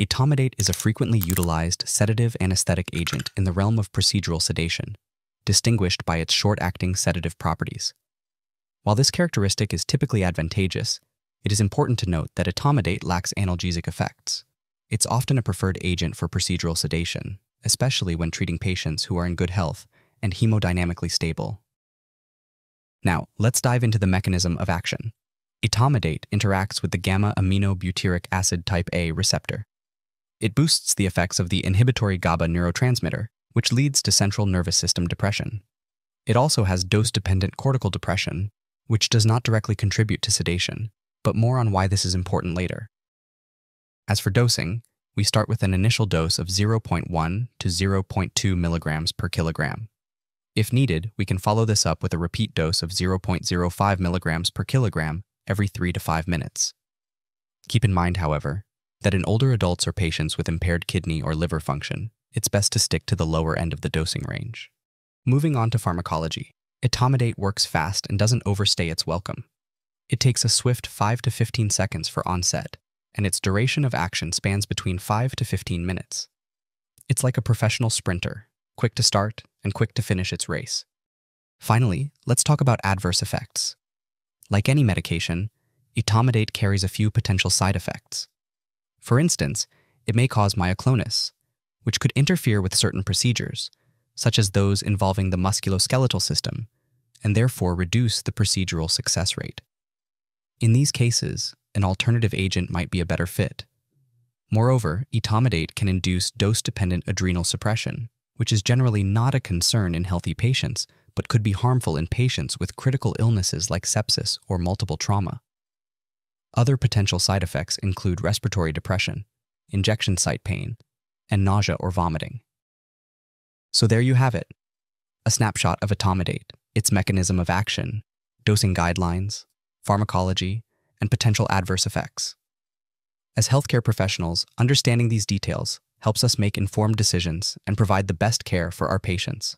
Etomidate is a frequently utilized sedative anesthetic agent in the realm of procedural sedation, distinguished by its short-acting sedative properties. While this characteristic is typically advantageous, it is important to note that etomidate lacks analgesic effects. It's often a preferred agent for procedural sedation, especially when treating patients who are in good health and hemodynamically stable. Now, let's dive into the mechanism of action. Etomidate interacts with the gamma-aminobutyric acid type A receptor. It boosts the effects of the inhibitory GABA neurotransmitter, which leads to central nervous system depression. It also has dose-dependent cortical depression, which does not directly contribute to sedation, but more on why this is important later. As for dosing, we start with an initial dose of 0.1 to 0.2 milligrams per kilogram. If needed, we can follow this up with a repeat dose of 0.05 milligrams per kilogram every 3 to 5 minutes. Keep in mind, however, that in older adults or patients with impaired kidney or liver function, it's best to stick to the lower end of the dosing range. Moving on to pharmacology, etomidate works fast and doesn't overstay its welcome. It takes a swift 5 to 15 seconds for onset, and its duration of action spans between 5 to 15 minutes. It's like a professional sprinter, quick to start and quick to finish its race. Finally, let's talk about adverse effects. Like any medication, etomidate carries a few potential side effects. For instance, it may cause myoclonus, which could interfere with certain procedures, such as those involving the musculoskeletal system, and therefore reduce the procedural success rate. In these cases, an alternative agent might be a better fit. Moreover, etomidate can induce dose-dependent adrenal suppression, which is generally not a concern in healthy patients, but could be harmful in patients with critical illnesses like sepsis or multiple trauma. Other potential side effects include respiratory depression, injection site pain, and nausea or vomiting. So there you have it, a snapshot of etomidate, its mechanism of action, dosing guidelines, pharmacology, and potential adverse effects. As healthcare professionals, understanding these details helps us make informed decisions and provide the best care for our patients.